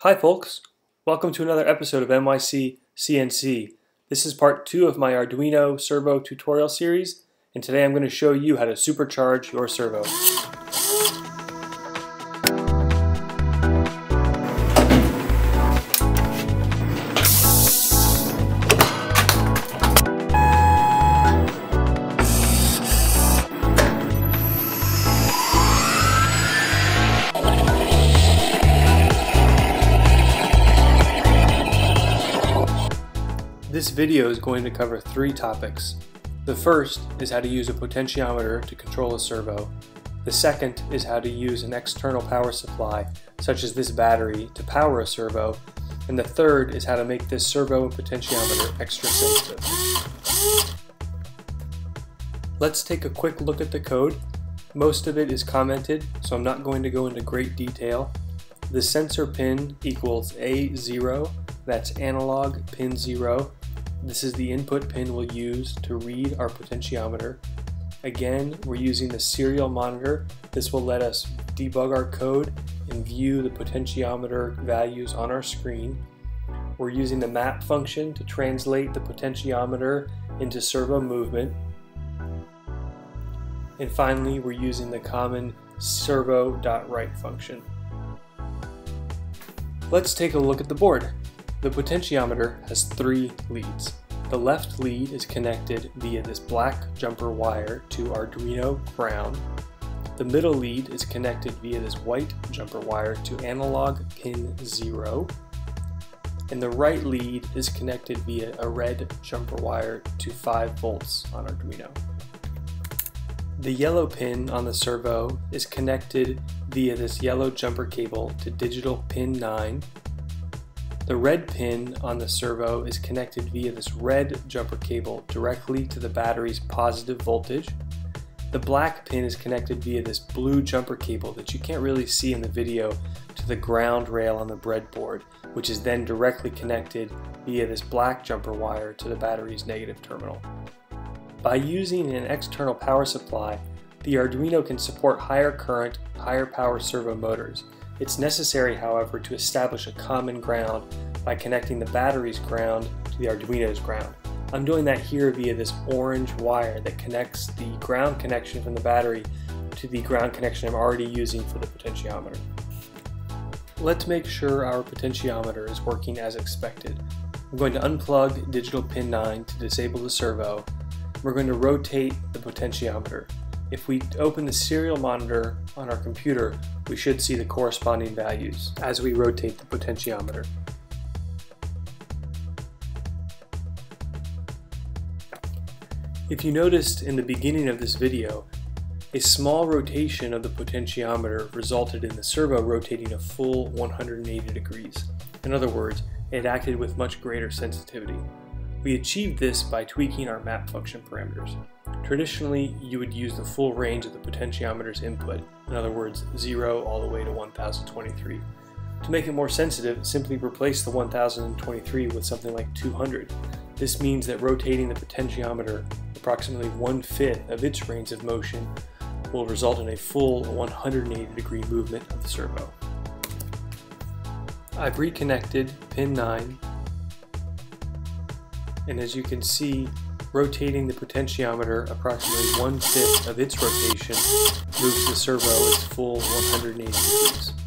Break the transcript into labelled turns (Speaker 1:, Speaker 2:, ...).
Speaker 1: Hi folks, welcome to another episode of NYC CNC. This is part two of my Arduino servo tutorial series, and today I'm going to show you how to supercharge your servo. This video is going to cover three topics. The first is how to use a potentiometer to control a servo. The second is how to use an external power supply, such as this battery, to power a servo. And the third is how to make this servo and potentiometer extra sensitive. Let's take a quick look at the code. Most of it is commented, so I'm not going to go into great detail. The sensor pin equals A0, that's analog pin 0, this is the input pin we'll use to read our potentiometer. Again, we're using the serial monitor. This will let us debug our code and view the potentiometer values on our screen. We're using the map function to translate the potentiometer into servo movement. And finally, we're using the common servo.write function. Let's take a look at the board. The potentiometer has three leads. The left lead is connected via this black jumper wire to Arduino ground. The middle lead is connected via this white jumper wire to analog pin 0. And the right lead is connected via a red jumper wire to 5 volts on Arduino. The yellow pin on the servo is connected via this yellow jumper cable to digital pin 9 the red pin on the servo is connected via this red jumper cable directly to the battery's positive voltage. The black pin is connected via this blue jumper cable that you can't really see in the video to the ground rail on the breadboard, which is then directly connected via this black jumper wire to the battery's negative terminal. By using an external power supply, the Arduino can support higher current, higher power servo motors, it's necessary, however, to establish a common ground by connecting the battery's ground to the Arduino's ground. I'm doing that here via this orange wire that connects the ground connection from the battery to the ground connection I'm already using for the potentiometer. Let's make sure our potentiometer is working as expected. I'm going to unplug digital pin 9 to disable the servo. We're going to rotate the potentiometer. If we open the serial monitor on our computer, we should see the corresponding values as we rotate the potentiometer. If you noticed in the beginning of this video, a small rotation of the potentiometer resulted in the servo rotating a full 180 degrees. In other words, it acted with much greater sensitivity. We achieved this by tweaking our map function parameters. Traditionally, you would use the full range of the potentiometer's input, in other words, 0 all the way to 1023. To make it more sensitive, simply replace the 1023 with something like 200. This means that rotating the potentiometer approximately one-fifth of its range of motion will result in a full 180 degree movement of the servo. I've reconnected pin 9 and as you can see rotating the potentiometer approximately one-fifth of its rotation moves the servo its full 180 degrees.